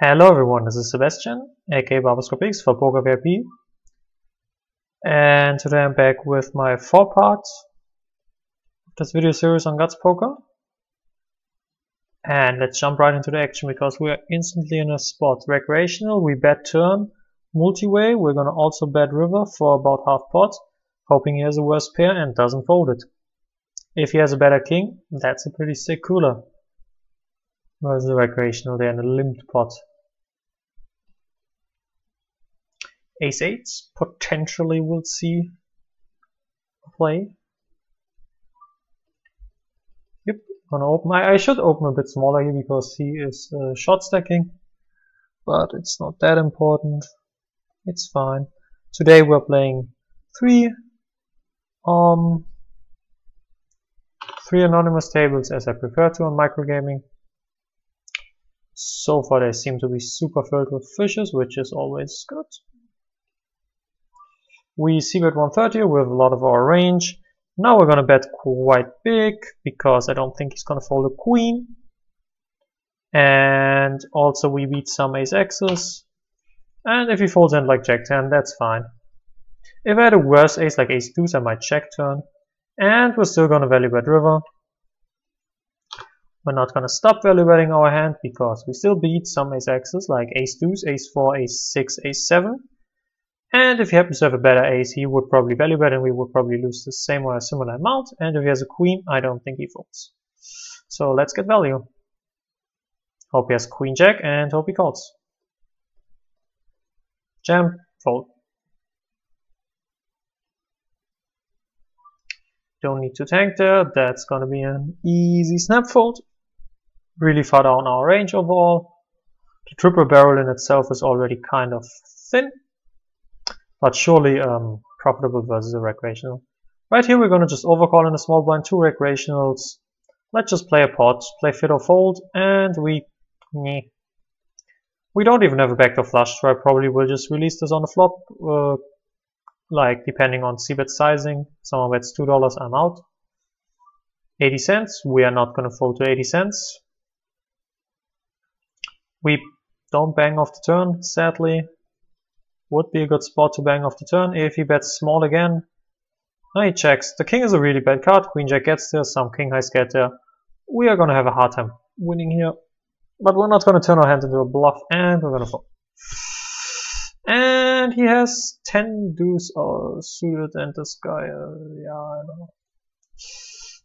Hello everyone, this is Sebastian, aka Barbascope X for Poker VIP. And today I'm back with my four parts of this video series on Guts Poker. And let's jump right into the action because we are instantly in a spot. Recreational, we bet turn. Multi-way, we're gonna also bet river for about half pot, hoping he has a worse pair and doesn't fold it. If he has a better king, that's a pretty sick cooler. Where's the recreational there and a limped pot? Ace 8 potentially will see play. Yep, gonna open. I, I should open a bit smaller here because he is uh, short stacking, but it's not that important. It's fine. Today we're playing three um three anonymous tables as I prefer to on microgaming. So far they seem to be super with fishes, which is always good. We c-bet 130 with a lot of our range. Now we're gonna bet quite big because I don't think he's gonna fold a queen. And also we beat some ace x's. And if he folds in like jack 10, that's fine. If I had a worse ace like ace deuce, I might check turn. And we're still gonna value bet river. We're not gonna stop value betting our hand because we still beat some ace x's like ace deuce, ace 4, ace 6, ace 7. And if he happens to have a better ace, he would probably value bet and we would probably lose the same or a similar amount. And if he has a queen, I don't think he folds. So let's get value. Hope he has queen jack and hope he calls. Jam, fold. Don't need to tank there, that's gonna be an easy snap fold. Really far down our range overall. The triple barrel in itself is already kind of thin, but surely um, profitable versus a recreational. Right here we're going to just overcall in a small blind, two recreationals. Let's just play a pot, play fit or fold, and we... Meh. We don't even have a backdoor flush, so I probably will just release this on the flop, uh, like depending on c-bet sizing. Someone bets $2, I'm out. 80 cents, we are not going to fold to 80 cents. We don't bang off the turn, sadly. Would be a good spot to bang off the turn if he bets small again. Now he checks. The king is a really bad card. Queen jack gets there, some king highs get there. We are going to have a hard time winning here. But we're not going to turn our hand into a bluff and we're going to fold. And he has 10 deuce uh, suited and this guy, uh, yeah, I don't know.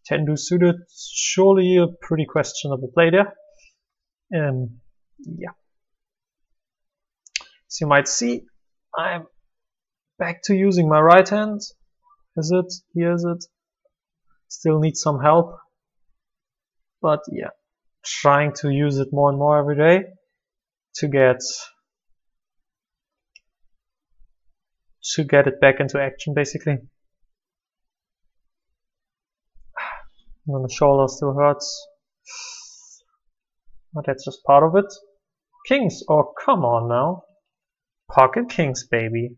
10 deuce suited, surely a pretty questionable play there. Um, yeah. As you might see, I'm back to using my right hand. Is it? Here is it. Still need some help. But yeah, trying to use it more and more every day to get to get it back into action basically. And the shoulder still hurts. But that's just part of it. Kings, oh come on now. Pocket Kings, baby.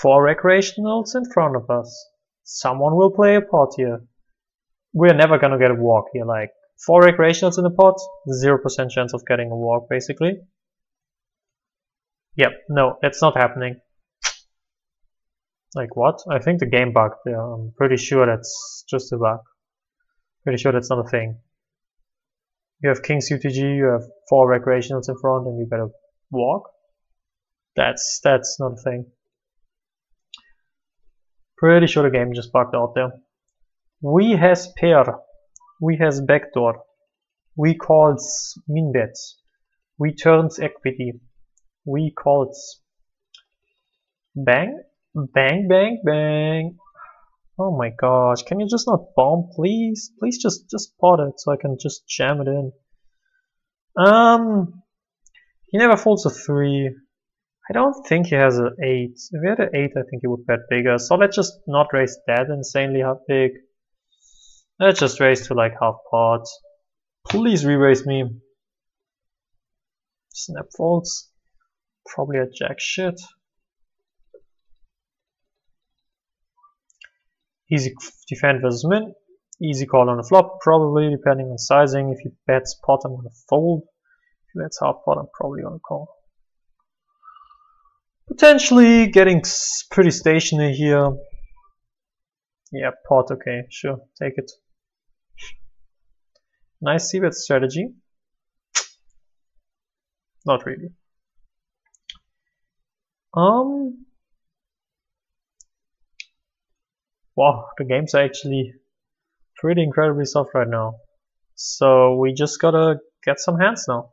Four recreationals in front of us. Someone will play a pot here. We're never gonna get a walk here, like, four recreationals in a pot, 0% chance of getting a walk, basically. Yep, no, that's not happening. Like what? I think the game bugged there. I'm pretty sure that's just a bug. Pretty sure that's not a thing. You have King's UTG, you have four recreationals in front, and you better walk. That's that's not a thing. Pretty sure the game just bugged out there. We has pair. We has backdoor. We calls min bets. We turns equity. We calls bang, bang, bang, bang. Oh my gosh, can you just not bomb, please? Please just, just pot it so I can just jam it in. Um, he never folds a 3. I don't think he has an 8. If he had an 8, I think he would bet bigger. So let's just not raise that insanely big. Let's just raise to like half pot. Please re-raise me. Snap folds. Probably a jack shit. Easy defend versus min. Easy call on the flop, probably, depending on sizing. If he bets pot, I'm gonna fold. If that's hard pot, I'm probably gonna call. Potentially getting pretty stationary here. Yeah, pot, okay, sure, take it. Nice c-bet strategy. Not really. Um. Wow, the games are actually pretty incredibly soft right now. So we just gotta get some hands now.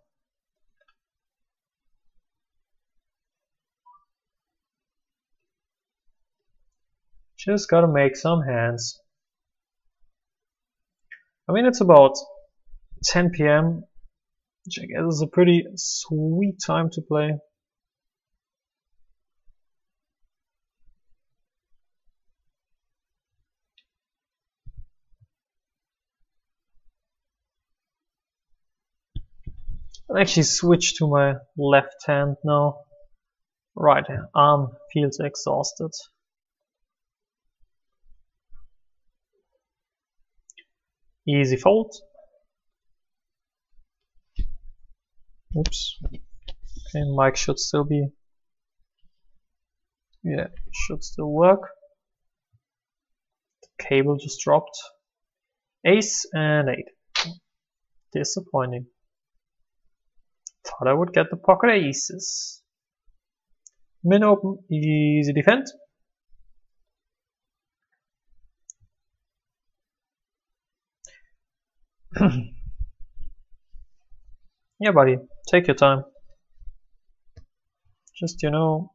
Just gotta make some hands. I mean, it's about 10 p.m., which I guess is a pretty sweet time to play. I'll actually switch to my left hand now. Right arm feels exhausted. Easy fold. Oops. Okay, mic should still be. Yeah, should still work. The cable just dropped. Ace and eight. Disappointing. Thought I would get the pocket aces. Min open, easy defend. yeah, buddy, take your time. Just, you know,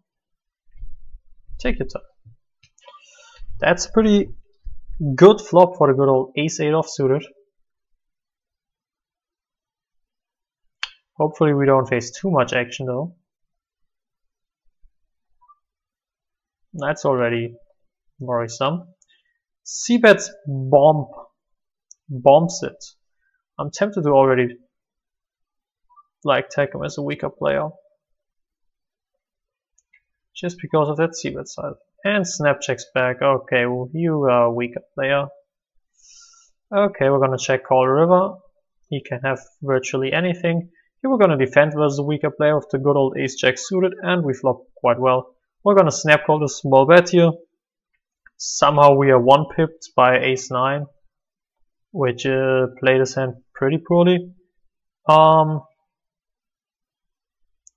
take your time. That's a pretty good flop for the good old ace-8 offsuited. Hopefully we don't face too much action though. That's already worrisome. C-bets bomb bombs it. I'm tempted to already like take him as a weaker player. Just because of that c-bet side. And snap checks back. Okay, well, you are a weaker player. Okay, we're gonna check call river. He can have virtually anything. We're gonna defend versus a weaker player with the good old ace jack suited and we flop quite well. We're gonna snap call the small bet here. Somehow we are one pipped by ace 9 which uh, played his hand pretty poorly. Um,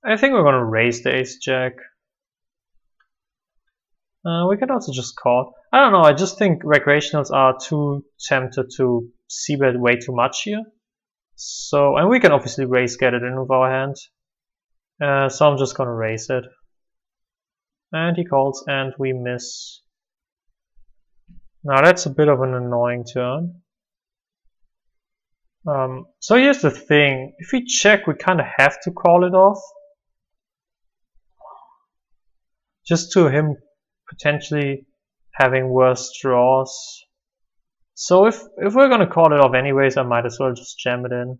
I think we're gonna raise the ace jack. Uh, we can also just call. I don't know, I just think recreationals are too tempted to c-bet way too much here. So, and we can obviously raise get it in with our hand. Uh, so I'm just gonna raise it. And he calls and we miss. Now that's a bit of an annoying turn. Um, so here's the thing, if we check we kind of have to call it off. Just to him potentially having worse draws. So if, if we're gonna call it off anyways, I might as well just jam it in.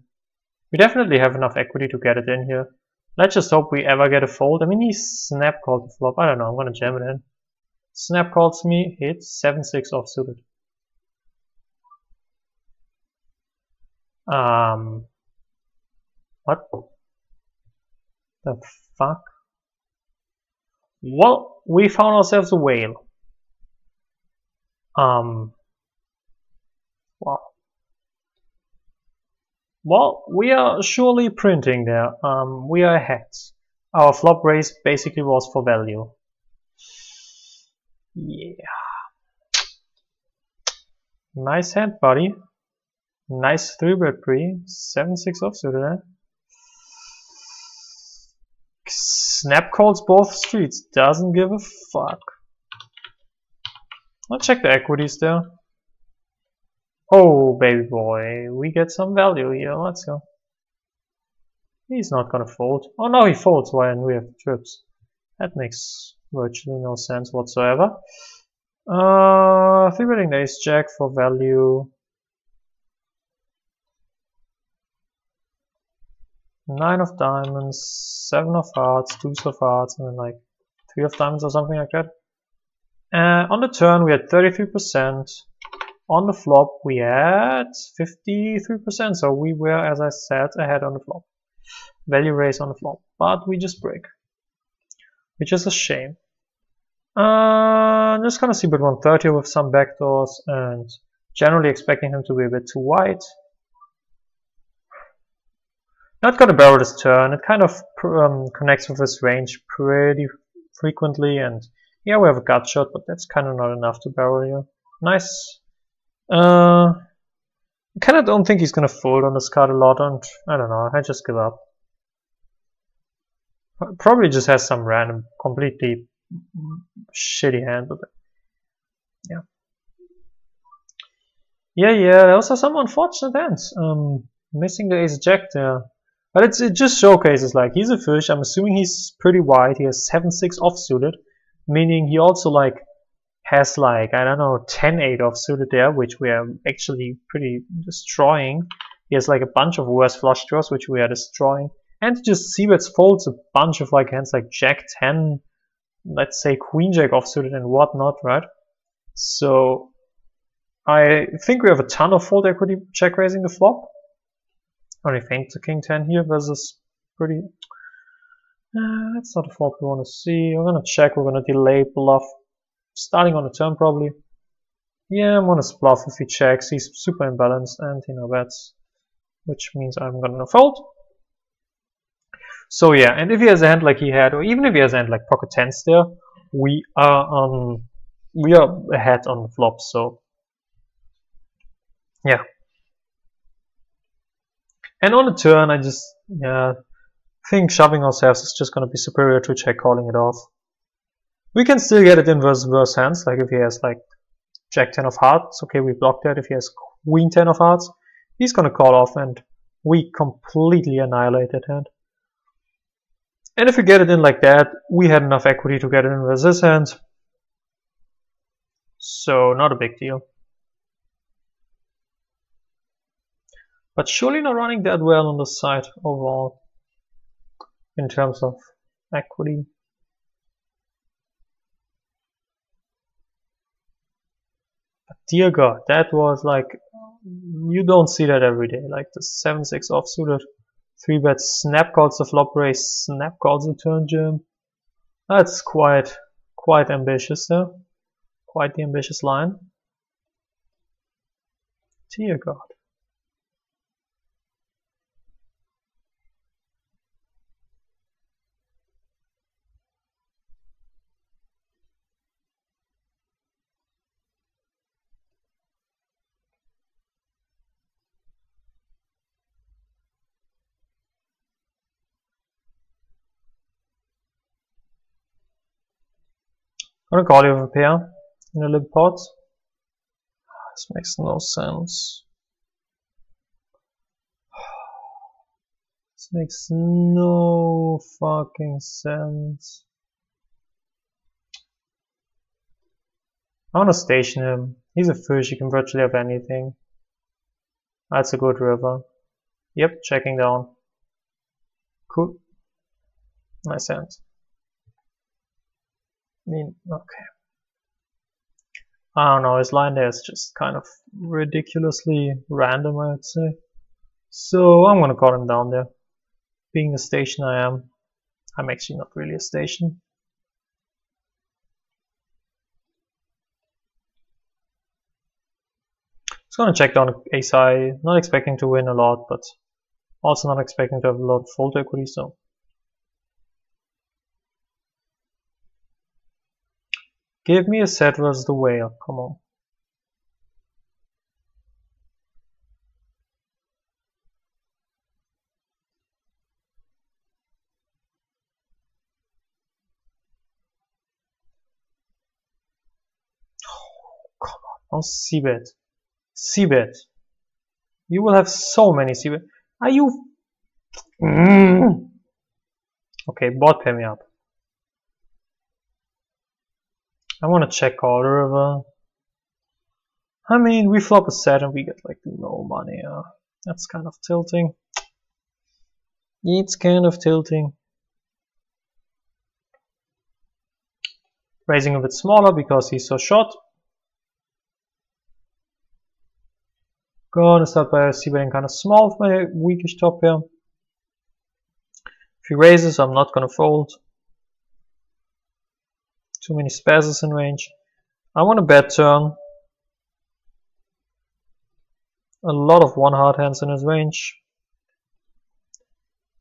We definitely have enough equity to get it in here. Let's just hope we ever get a fold. I mean, he snap called the flop. I don't know, I'm gonna jam it in. Snap calls me, hits, 7-6 off suited. Um, what the fuck? Well, we found ourselves a whale. Um, wow. Well, we are surely printing there. Um, we are ahead. Our flop raise basically was for value. Yeah. Nice hand, buddy. Nice three bet pre. 7 6 offsuit, eh? Snap calls both streets. Doesn't give a fuck. I'll check the equities there. Oh, baby boy. We get some value here. Let's go. He's not gonna fold. Oh no, he folds when we have trips. That makes virtually no sense whatsoever. Uh, three betting ace jack for value. nine of diamonds, seven of hearts, two of hearts, and then like three of diamonds or something like that. Uh, on the turn we had 33%. On the flop we had 53%, so we were, as I said, ahead on the flop. value raise on the flop, but we just break, which is a shame. Uh, I'm just gonna c-bet 130 with some backdoors and generally expecting him to be a bit too wide. Not gonna barrel this turn, it kind of um, connects with his range pretty frequently and yeah we have a gut shot but that's kind of not enough to barrel you. Nice. Uh, I kind of don't think he's gonna fold on this card a lot and I don't know, I just give up. Probably just has some random, completely shitty hand, but yeah. Yeah, yeah, those are some unfortunate hands. Um, missing the ace jack there. But it's, it just showcases like he's a fish. I'm assuming he's pretty wide. He has 7-6 off suited, meaning he also like has like, I don't know, 10-8 offsuited there, which we are actually pretty destroying. He has like a bunch of worse flush draws, which we are destroying. And just c-bets folds a bunch of like hands like Jack 10, let's say Queen Jack offsuited and whatnot, right? So I think we have a ton of fold equity check raising the flop. Only think the King 10 here versus pretty... Uh, that's not a flop we want to see. We're gonna check, we're gonna delay bluff. Starting on the turn probably. Yeah, I'm gonna bluff if he checks. He's super imbalanced and he no bets. Which means I'm gonna fold. So yeah, and if he has a hand like he had, or even if he has a hand like pocket tens there, we are on we are ahead on the flop, so yeah. And on the turn I just yeah think shoving ourselves is just gonna be superior to check calling it off. We can still get it in versus worse hands, like if he has like Jack 10 of hearts, okay, we block that. If he has Queen 10 of hearts, he's gonna call off and we completely annihilate that hand. And if we get it in like that, we had enough equity to get it in with this hand. So not a big deal. But surely not running that well on the side overall in terms of equity. Dear God, that was like, you don't see that every day. Like the 7-6 offsuited 3 bet snap calls the flop raise, snap calls the turn jam. That's quite, quite ambitious though. Quite the ambitious line. Dear God. I'm gonna call you over here in a little pot. This makes no sense. This makes no fucking sense. I wanna station him. He's a fish, he can virtually have anything. That's a good river. Yep, checking down. Cool. Nice hand mean, okay. I don't know, his line there is just kind of ridiculously random, I'd say. So I'm gonna call him down there. Being the station I am, I'm actually not really a station. Just gonna check down high, not expecting to win a lot, but also not expecting to have a lot of fold equity, so Give me a set versus the whale, come on. Oh, come on, oh c-bet. c-bet. You will have so many c-bet. Are you... Mm. Okay, bot pair me up. I want to check all the river. I mean, we flop a set and we get like no money. Uh, that's kind of tilting. It's kind of tilting. Raising a bit smaller because he's so short. Gonna start by c betting kind of small for my weakish top here. If he raises, I'm not gonna fold. Too many spazzes in range. I want a bet turn. A lot of one hard hands in his range.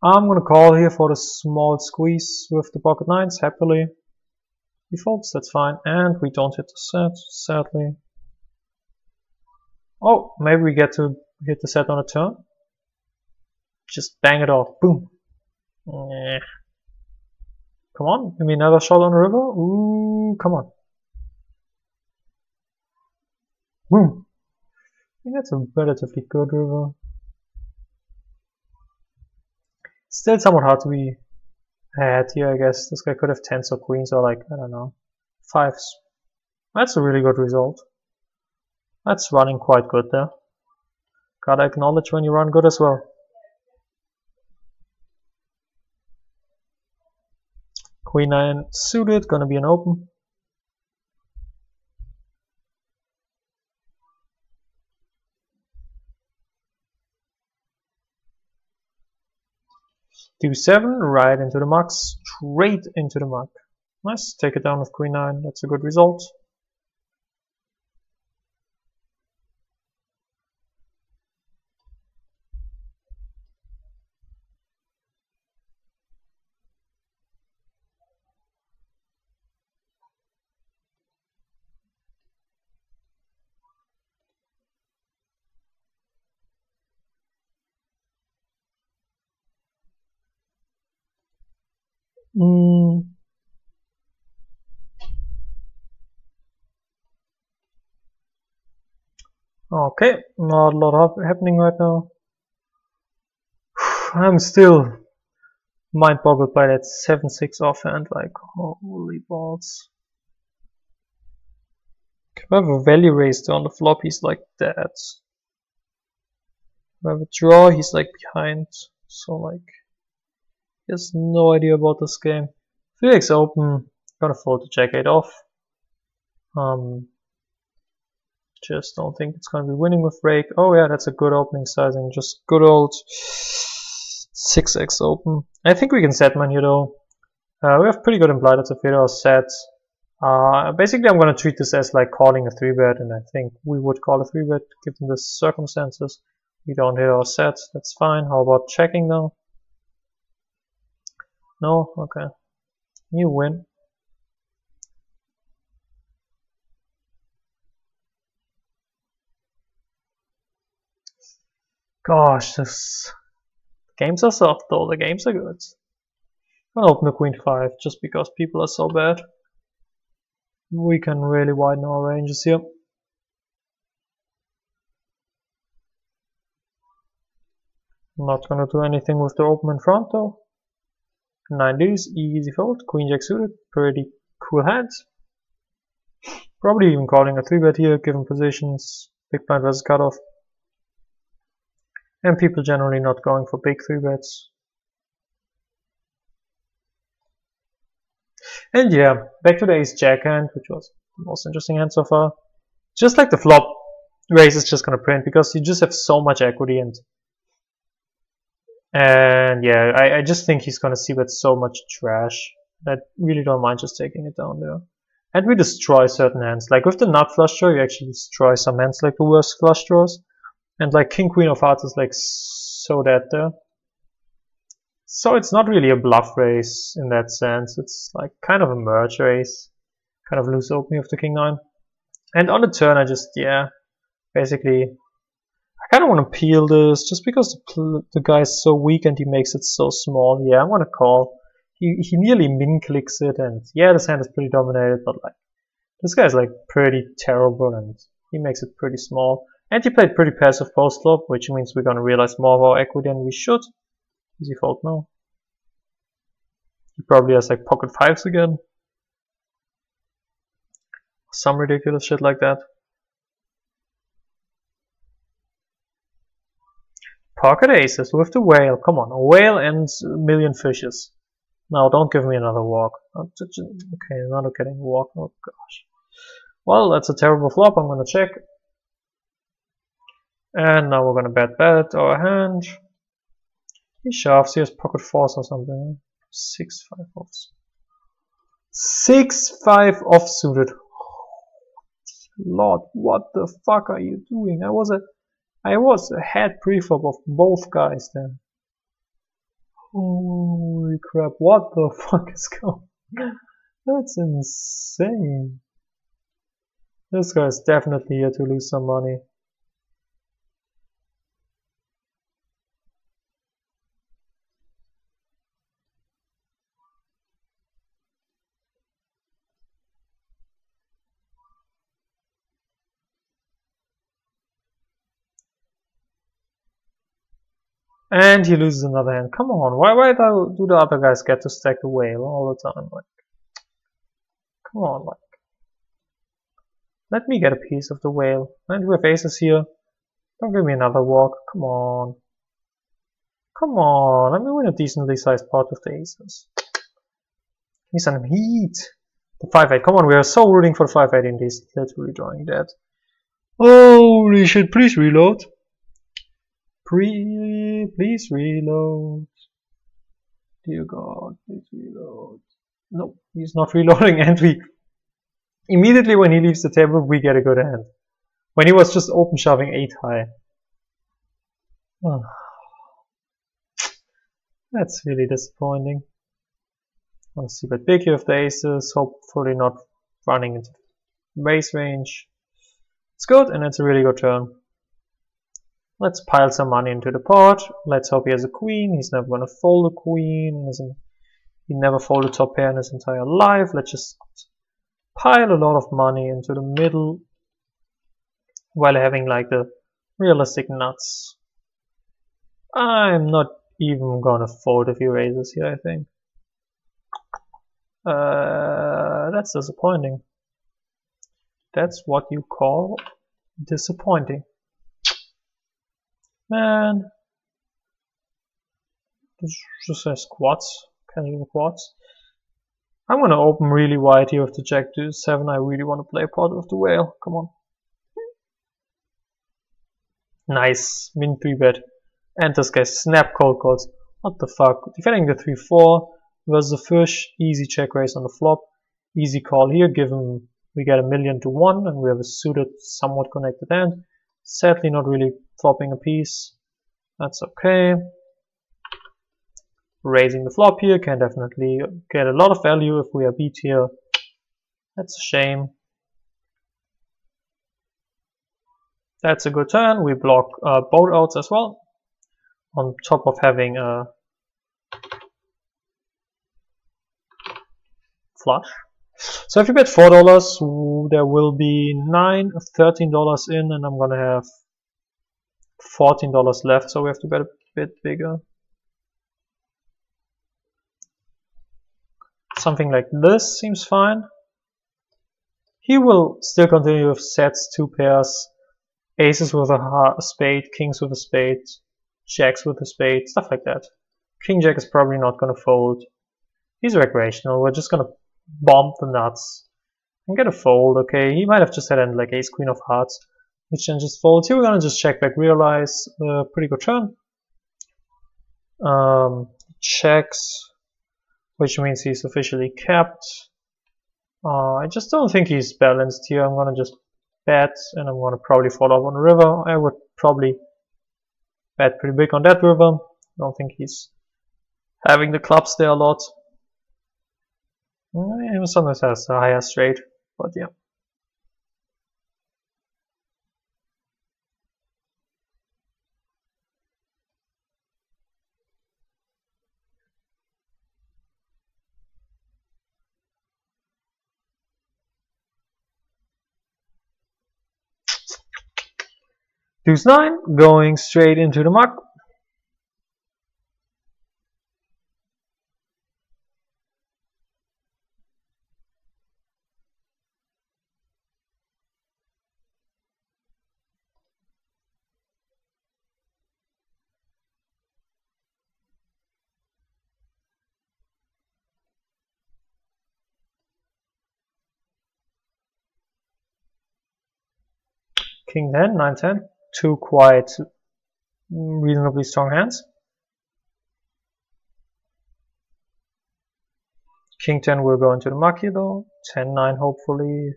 I'm gonna call here for the small squeeze with the pocket nines, happily. He folds, that's fine. And we don't hit the set, sadly. Oh, maybe we get to hit the set on a turn. Just bang it off. Boom. Eh. Come on, give me another shot on the river. Ooh, come on. Boom. I think that's a relatively good river. Still somewhat hard to be ahead here, I guess. This guy could have tens or queens or like, I don't know, fives. That's a really good result. That's running quite good there. Gotta acknowledge when you run good as well. Queen 9 suited, gonna be an open. d7, right into the muck, straight into the muck. Nice, take it down with queen 9, that's a good result. Mm. Okay, not a lot of happening right now. I'm still mind boggled by that 7-6 offhand, like holy balls. Can I have a value raised on the flop, he's like that. If I have a draw, he's like behind, so like he has no idea about this game. Felix open, gonna fold the jack 8 off. Um, just don't think it's gonna be winning with rake. Oh yeah, that's a good opening sizing. Just good old 6x open. I think we can set man here though. Uh, we have pretty good implied that's a fatal set. Uh, basically, I'm going to treat this as like calling a 3-bet, and I think we would call a 3-bet given the circumstances. We don't hit our sets, that's fine. How about checking now? No? Okay. You win. Gosh, this games are soft though, the games are good. I'll open the queen 5 just because people are so bad. We can really widen our ranges here. Not gonna do anything with the open in front though. 9 deuce, easy fold, queen jack suited, pretty cool hands. Probably even calling a 3 bet here, given positions, big blind versus cutoff. And people generally not going for big 3 bets. And yeah, back to the ace jack hand, which was the most interesting hand so far. Just like the flop, raise is just gonna print because you just have so much equity and and yeah, I, I just think he's gonna see with so much trash that really don't mind just taking it down there. And we destroy certain hands. Like with the nut flush draw, you actually destroy some hands like the worst flush draws. And like king queen of hearts is like so dead there. So it's not really a bluff race in that sense. It's like kind of a merge race. Kind of loose opening of the king nine. And on the turn I just, yeah, basically I kind of want to peel this just because the, the guy is so weak and he makes it so small. Yeah, I'm going to call. He, he nearly min clicks it and yeah, this hand is pretty dominated, but like this guy's like pretty terrible and he makes it pretty small. And he played pretty passive post flop, which means we're to realize more of our equity than we should. Easy now. He probably has like pocket fives again. Some ridiculous shit like that. Pocket aces with the whale. Come on, a whale and a million fishes. Now, don't give me another walk. Oh, okay, not getting a walk. Oh gosh. Well, that's a terrible flop. I'm gonna check. And now we're gonna bet bet our hand. He shoves, he has pocket fours or something. Six, five offs. Six, five offsuited. Lord, what the fuck are you doing? I was a, I was a head preflop of both guys then. Holy crap, what the fuck is going That's insane. This guy's definitely here to lose some money. And he loses another hand. Come on, why why do the other guys get to stack the whale all the time? Like, come on, like, let me get a piece of the whale. And we have aces here. Don't give me another walk. Come on. Come on, let me win a decently sized pot with the aces. Need some heat. The 5-8, come on, we are so rooting for the 5-8 in this. Let's drawing that. Holy shit, please reload. Pre please reload. Dear God, please reload. No, he's not reloading and we immediately when he leaves the table we get a good hand. When he was just open shoving 8 high. That's really disappointing. I'll c-bet big here with the aces, hopefully not running into base range. It's good and it's a really good turn. Let's pile some money into the pot. Let's hope he has a queen. He's never going to fold a queen. He never folded top pair in his entire life. Let's just pile a lot of money into the middle while having like the realistic nuts. I'm not even gonna fold a few raises here, I think. Uh, that's disappointing. That's what you call disappointing. Man. This just says quads. Casual quads. I'm gonna open really wide here with the jack to 7. I really want to play part of the whale. Come on. Nice. Min 3 bet. And this guy snap cold calls. What the fuck? Defending the 3-4 versus the fish. Easy check raise on the flop. Easy call here. Given we get a million to 1 and we have a suited, somewhat connected hand. Sadly not really flopping a piece. That's okay. Raising the flop here can definitely get a lot of value if we are beat here. That's a shame. That's a good turn. We block uh, both outs as well. On top of having a flush. So if you bet four dollars, there will be nine, thirteen dollars in, and I'm gonna have fourteen dollars left. So we have to bet a bit bigger. Something like this seems fine. He will still continue with sets, two pairs, aces with a spade, kings with a spade, jacks with a spade, stuff like that. King jack is probably not gonna fold. He's recreational. We're just gonna bomb the nuts and get a fold. Okay, he might have just had like ace queen of hearts, which then just folds. Here we're gonna just check back, realize uh, pretty good turn. Um, checks, which means he's officially capped. Uh, I just don't think he's balanced here. I'm gonna just bet, and I'm gonna probably follow up on the river. I would probably bet pretty big on that river. I don't think he's having the clubs there a lot. He sometimes has a higher straight, but yeah. Deuce 9 going straight into the muck. King 10, 9 10. Two quite reasonably strong hands. King 10 will go into the Maki though. 10 9 hopefully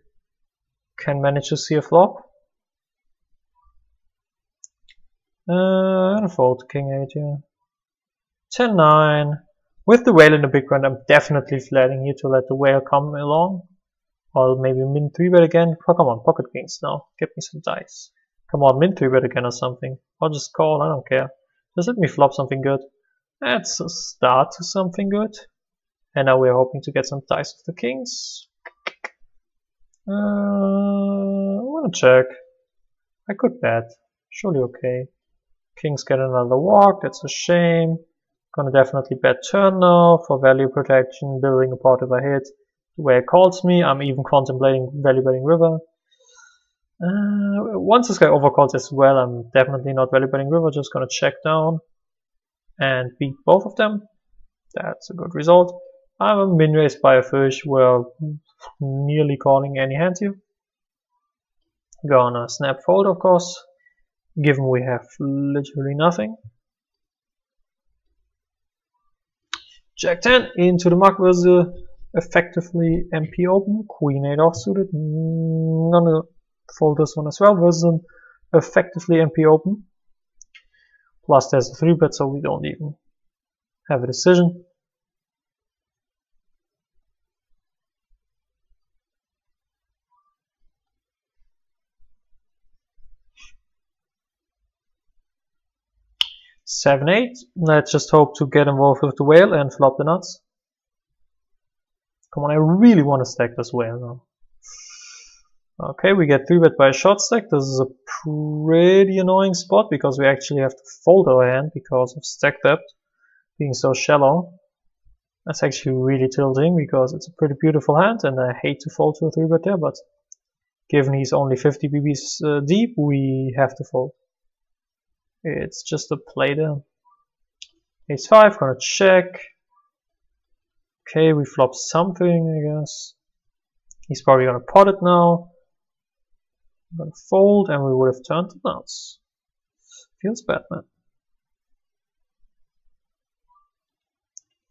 can manage to see a flop. Uh, and fold King 8 here. 10 9. With the whale in the big blind, I'm definitely flatting here to let the whale come along. Or maybe min 3 bet again. Oh, come on, pocket kings now. Get me some dice. Come on, min 3 bet again or something. I'll just call, I don't care. Just let me flop something good. That's a start to something good. And now we're hoping to get some dice with the kings. Uh, I wanna check. I could bet. Surely okay. Kings get another walk, that's a shame. Gonna definitely bet turn now for value protection, building a pot if I hit. Where it calls me, I'm even contemplating value betting river. Uh, once this guy overcalls as well, I'm definitely not value betting river, just gonna check down and beat both of them. That's a good result. I'm a min raised by a fish, we're nearly calling any hands here. Gonna snap fold of course, given we have literally nothing. Jack 10 into the was uh, effectively MP open, Queen 8 offsuited, gonna fold this one as well, was an effectively MP open. Plus there's a 3 bet so we don't even have a decision. Seven eight. Let's just hope to get involved with the whale and flop the nuts. Come on, I really want to stack this whale now. Okay, we get 3 bet by a short stack. This is a pretty annoying spot because we actually have to fold our hand because of stack depth being so shallow. That's actually really tilting because it's a pretty beautiful hand and I hate to fold to a 3 bet there, but given he's only 50 BBs uh, deep, we have to fold. It's just a play there. Ace 5, gonna check. Okay, we flop something, I guess. He's probably gonna pot it now. I'm gonna fold, and we would have turned the nuts. Feels bad, man.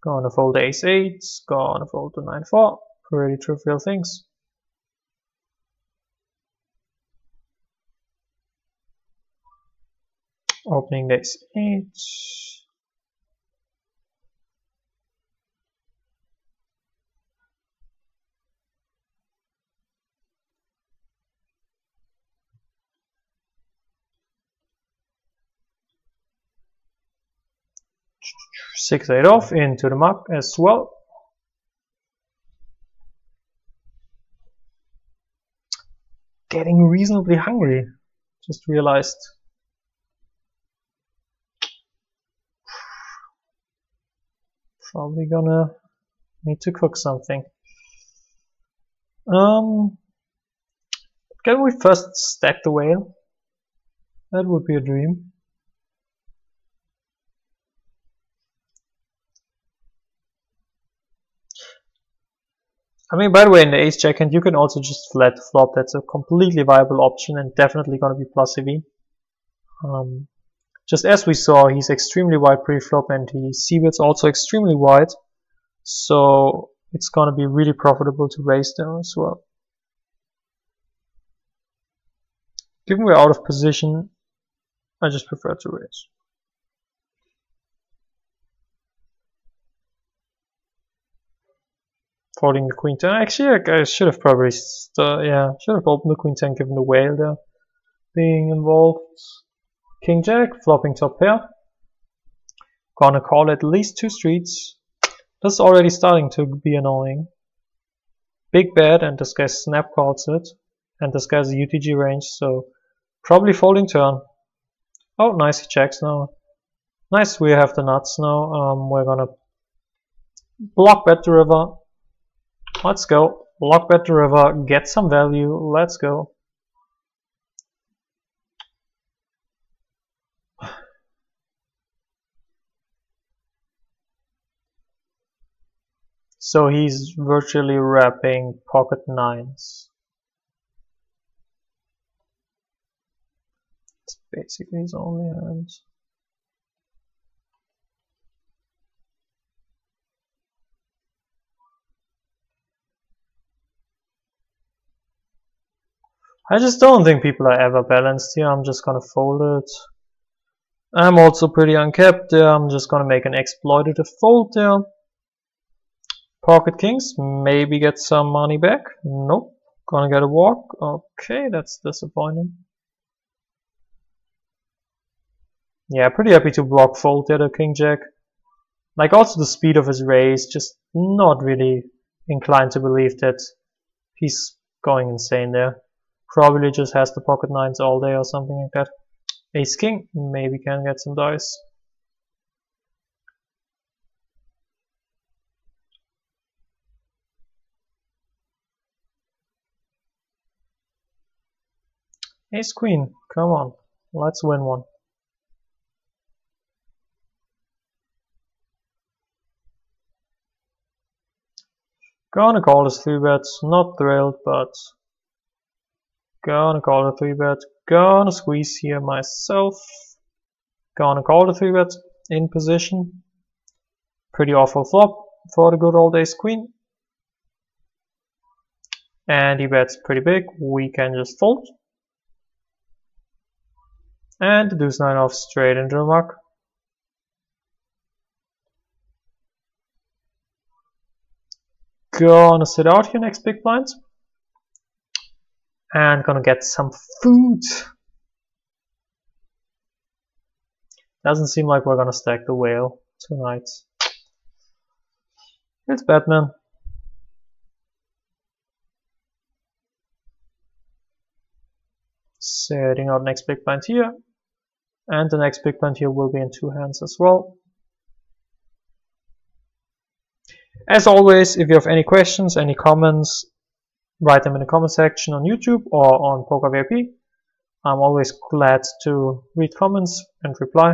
Gonna fold ace 8, gonna fold the 9 4. Pretty trivial things. opening this eight. Six eight off into the map as well. Getting reasonably hungry. Just realized Probably gonna need to cook something. Um, can we first stack the whale? That would be a dream. I mean, by the way, in the ace jack hand, you can also just flat flop. That's a completely viable option and definitely going to be plus EV. Um, just as we saw, he's extremely wide pre-flop and he c-bets also extremely wide. So it's going to be really profitable to raise them as well. Given we're out of position, I just prefer to raise. Folding the queen 10. Actually, I should have probably, yeah, should have opened the queen 10 given the whale there being involved. King Jack, flopping top pair. Gonna call at least two streets. This is already starting to be annoying. Big bet and this guy snap calls it. And this guy's a UTG range, so probably folding turn. Oh, nice, he checks now. Nice, we have the nuts now. Um, we're gonna block bet the river. Let's go. Block bet the river, get some value. Let's go. So he's virtually wrapping pocket nines. It's basically his only hands. I just don't think people are ever balanced here. I'm just gonna fold it. I'm also pretty uncapped there. I'm just gonna make an exploitative fold there. Pocket kings, maybe get some money back. Nope. Gonna get a walk. Okay, that's disappointing. Yeah, pretty happy to block fold there, the king jack. Like also the speed of his raise, just not really inclined to believe that he's going insane there. Probably just has the pocket nines all day or something like that. Ace king, maybe can get some dice. Ace queen, come on, let's win one. Gonna call this 3 bets, not thrilled, but gonna call the 3 bet. Gonna squeeze here myself. Gonna call the 3 bet in position. Pretty awful flop for the good old ace queen. And he bets pretty big, we can just fold. And the deuce 9 off straight into the muck. gonna sit out here next big blind and gonna get some food. Doesn't seem like we're gonna stack the whale tonight. It's Batman. Setting out next big blind here. And the next big blind here will be in two hands as well. As always, if you have any questions, any comments, write them in the comment section on YouTube or on PokerVIP. I'm always glad to read comments and reply.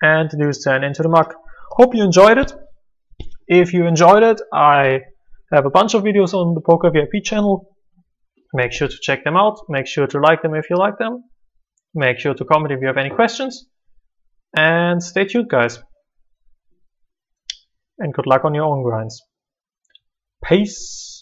And deuce 10 into the muck. Hope you enjoyed it. If you enjoyed it, I have a bunch of videos on the Poker VIP channel. Make sure to check them out. Make sure to like them if you like them. Make sure to comment if you have any questions. And stay tuned, guys. And good luck on your own grinds. Peace.